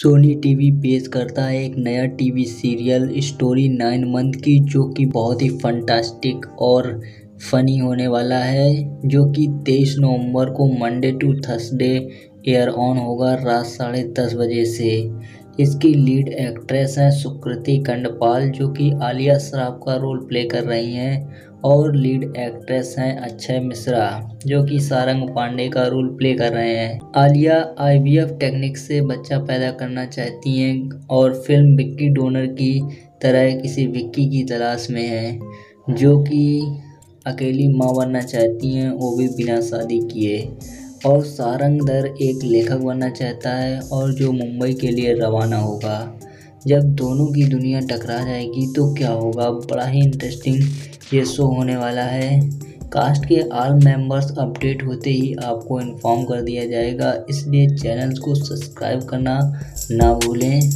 Sony TV पेश करता है एक नया TV serial story nine month की, जो कि बहुत ही फंटास्टिक और फनी होने वाला है, जो कि तेईस नवंबर को Monday to Thursday air on होगा रात साढ़े दस बजे से। इसकी लीड एक्ट्रेस हैं सुकृति कंडपाल जो कि आलिया श्राफ का रोल प्ले कर रही हैं। और लीड एक्ट्रेस हैं अक्षय मिश्रा, जो कि सारंग पांडे का रोल प्ले कर रहे हैं। आलिया आईवीएफ टेक्निक से बच्चा पैदा करना चाहती हैं और फ़िल्म विक्की डोनर की तरह किसी विक्की की तलाश में है, जो कि अकेली माँ बनना चाहती हैं, वो भी बिना शादी किए। और सारंग दर एक लेखक बनना चाहता है और जो मुंबई के लिए रवाना होगा। जब दोनों की दुनिया टकरा जाएगी तो क्या होगा? बड़ा ही इंटरेस्टिंग ये शो होने वाला है। कास्ट के आल मेंबर्स अपडेट होते ही आपको इन्फॉर्म कर दिया जाएगा। इसलिए चैनल को सब्सक्राइब करना ना भूलें।